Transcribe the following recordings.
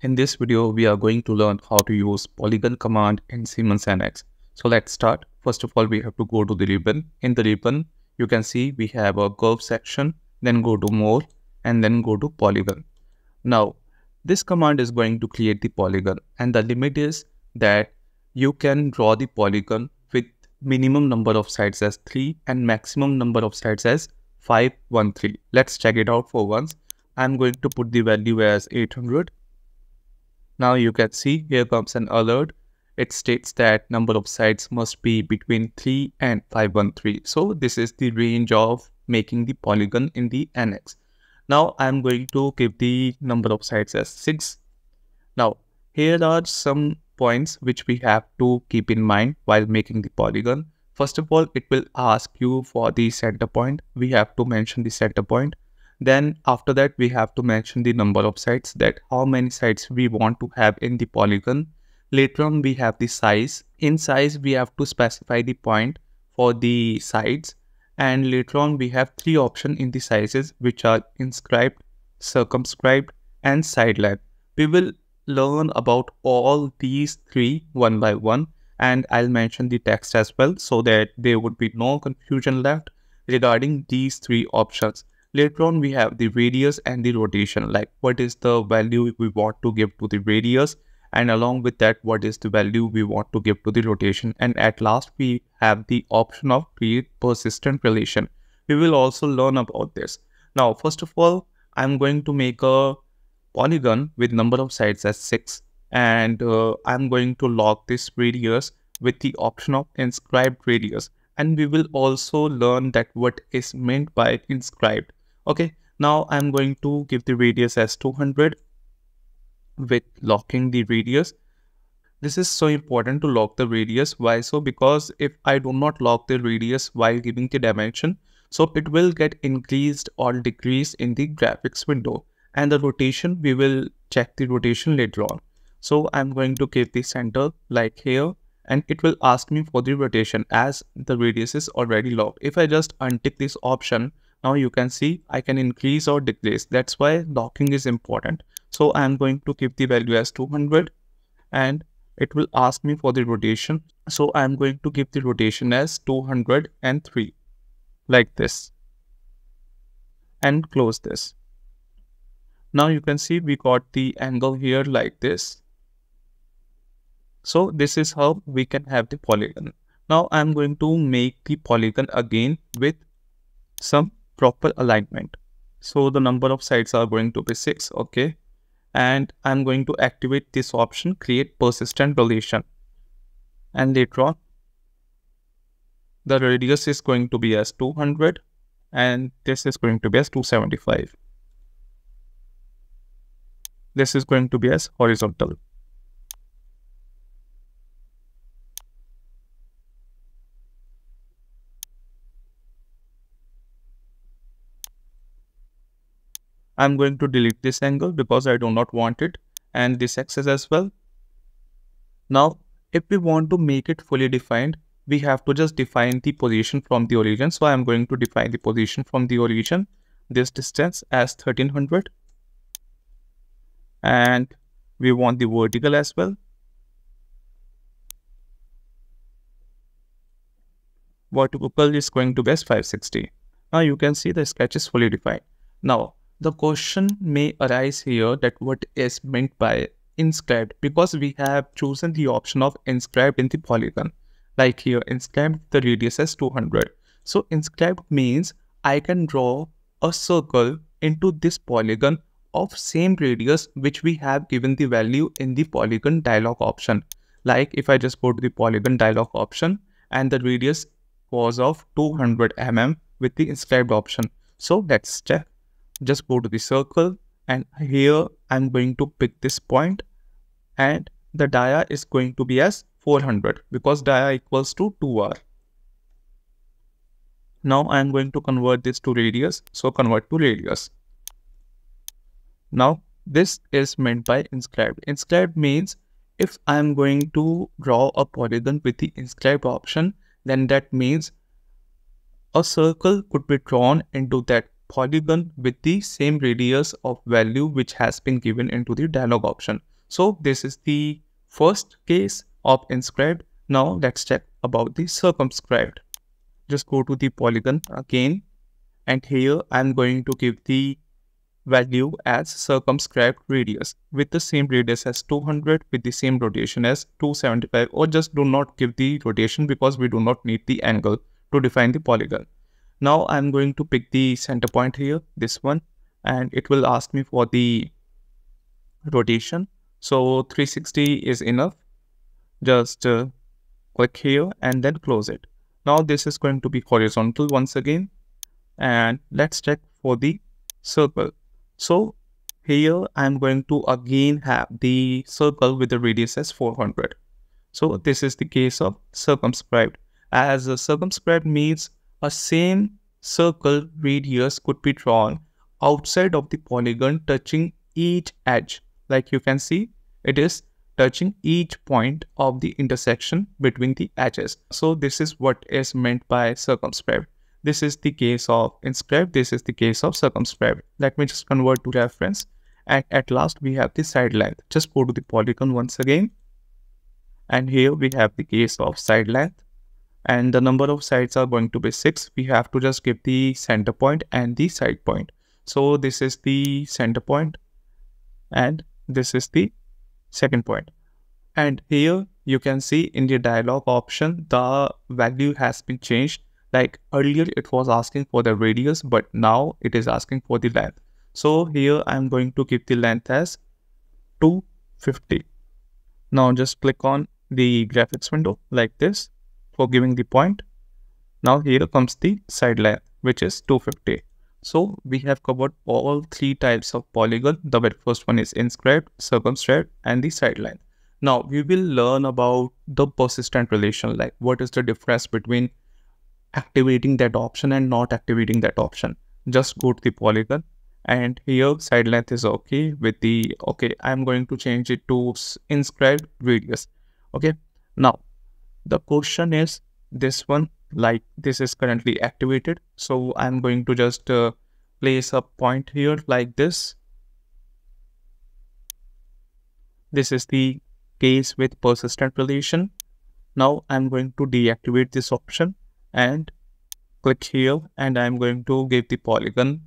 In this video, we are going to learn how to use polygon command in Siemens NX. So let's start. First of all, we have to go to the ribbon. In the ribbon, you can see we have a curve section, then go to more and then go to polygon. Now, this command is going to create the polygon and the limit is that you can draw the polygon with minimum number of sides as 3 and maximum number of sides as 513. Let's check it out for once. I'm going to put the value as 800. Now you can see here comes an alert. It states that number of sides must be between 3 and 513. So this is the range of making the polygon in the NX. Now I'm going to give the number of sides as 6. Now here are some points which we have to keep in mind while making the polygon. First of all, it will ask you for the center point. We have to mention the center point. Then after that, we have to mention the number of sides that how many sides we want to have in the polygon. Later on, we have the size. In size, we have to specify the point for the sides. And later on, we have three options in the sizes, which are inscribed, circumscribed, and side length. We will learn about all these three one by one and I'll mention the text as well so that there would be no confusion left regarding these three options. Later on, we have the radius and the rotation, like what is the value we want to give to the radius and along with that, what is the value we want to give to the rotation. And at last, we have the option of create persistent relation. We will also learn about this. Now, first of all, I'm going to make a polygon with number of sides as 6 and uh, I'm going to lock this radius with the option of inscribed radius and we will also learn that what is meant by inscribed okay now i'm going to give the radius as 200 with locking the radius. This is so important to lock the radius. Why so? Because if i do not lock the radius while giving the dimension so it will get increased or decreased in the graphics window. And the rotation we will check the rotation later on. So i'm going to give the center like here and it will ask me for the rotation as the radius is already locked. If i just untick this option now you can see I can increase or decrease. That's why docking is important. So I'm going to keep the value as 200 and it will ask me for the rotation. So I'm going to give the rotation as 203 like this and close this. Now you can see we got the angle here like this. So this is how we can have the polygon. Now I'm going to make the polygon again with some proper alignment. So the number of sides are going to be 6, okay? And I'm going to activate this option, create persistent relation. And later on, the radius is going to be as 200 and this is going to be as 275. This is going to be as horizontal. I'm going to delete this angle because I do not want it and this axis as well. Now, if we want to make it fully defined, we have to just define the position from the origin. So I'm going to define the position from the origin, this distance as 1300. And we want the vertical as well. Vertical is going to be 560. Now you can see the sketch is fully defined. Now the question may arise here that what is meant by inscribed because we have chosen the option of inscribed in the polygon. Like here, inscribed the radius is 200. So inscribed means I can draw a circle into this polygon of same radius which we have given the value in the polygon dialog option. Like if I just go to the polygon dialog option and the radius was of 200 mm with the inscribed option. So let's check just go to the circle and here I'm going to pick this point and the dia is going to be as 400 because dia equals to 2r. Now I'm going to convert this to radius, so convert to radius. Now this is meant by inscribed. Inscribed means if I'm going to draw a polygon with the inscribed option, then that means a circle could be drawn into that polygon with the same radius of value which has been given into the dialog option. So this is the first case of inscribed. Now let's check about the circumscribed. Just go to the polygon again and here I'm going to give the value as circumscribed radius with the same radius as 200 with the same rotation as 275 or just do not give the rotation because we do not need the angle to define the polygon. Now I'm going to pick the center point here, this one, and it will ask me for the rotation. So 360 is enough. Just uh, click here and then close it. Now this is going to be horizontal once again. And let's check for the circle. So here I'm going to again have the circle with the radius as 400. So this is the case of circumscribed. As a circumscribed means a same circle radius could be drawn outside of the polygon touching each edge. Like you can see, it is touching each point of the intersection between the edges. So this is what is meant by circumscribed. This is the case of inscribed. This is the case of circumscribed. Let me just convert to reference. And at last, we have the side length. Just go to the polygon once again. And here we have the case of side length. And the number of sides are going to be 6. We have to just give the center point and the side point. So this is the center. And this is the second point. And here you can see in the dialog option, the value has been changed like earlier it was asking for the radius but now it is asking for the length so here i'm going to keep the length as 250 now just click on the graphics window like this for giving the point now here comes the side length which is 250 so we have covered all three types of polygon the very first one is inscribed circumscribed and the side length now we will learn about the persistent relation like what is the difference between activating that option and not activating that option. Just go to the polygon and here side length is okay with the, okay, I'm going to change it to inscribed radius. Okay. Now the question is this one, like this is currently activated. So I'm going to just uh, place a point here like this. This is the case with persistent relation. Now I'm going to deactivate this option and click here and I'm going to give the polygon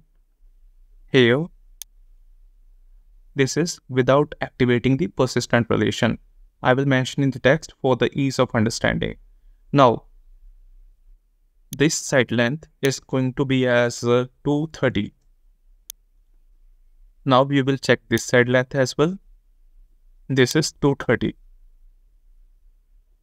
here. This is without activating the persistent relation. I will mention in the text for the ease of understanding. Now, this side length is going to be as uh, 230. Now we will check this side length as well. This is 230.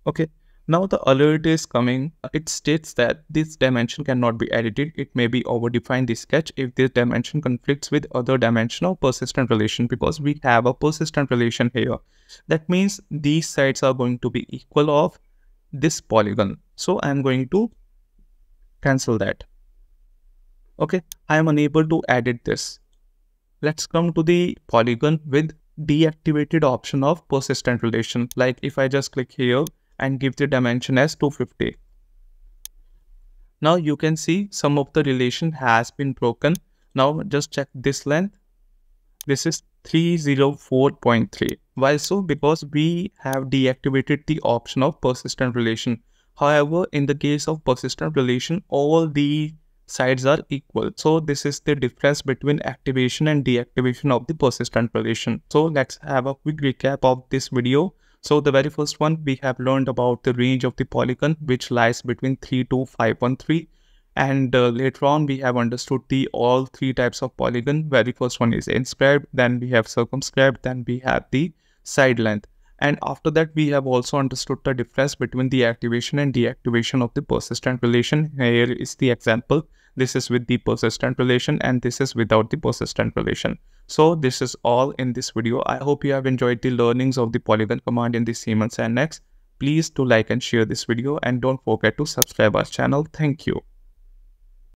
Okay, now the alert is coming. It states that this dimension cannot be edited. It may be overdefined the sketch if this dimension conflicts with other dimension or persistent relation because we have a persistent relation here. That means these sides are going to be equal of this polygon. So I'm going to cancel that. Okay, I am unable to edit this. Let's come to the polygon with deactivated option of persistent relation. Like if I just click here, and give the dimension as 250. Now you can see some of the relation has been broken. Now just check this length. This is 304.3. Why so? Because we have deactivated the option of persistent relation. However, in the case of persistent relation, all the sides are equal. So this is the difference between activation and deactivation of the persistent relation. So let's have a quick recap of this video. So the very first one, we have learned about the range of the polygon, which lies between 3 to 513. And uh, later on, we have understood the all three types of polygon. Very first one is inscribed, then we have circumscribed, then we have the side length. And after that, we have also understood the difference between the activation and deactivation of the persistent relation. Here is the example. This is with the persistent relation and this is without the persistent relation. So this is all in this video. I hope you have enjoyed the learnings of the polygon command in the Siemens NX. Please do like and share this video and don't forget to subscribe our channel. Thank you.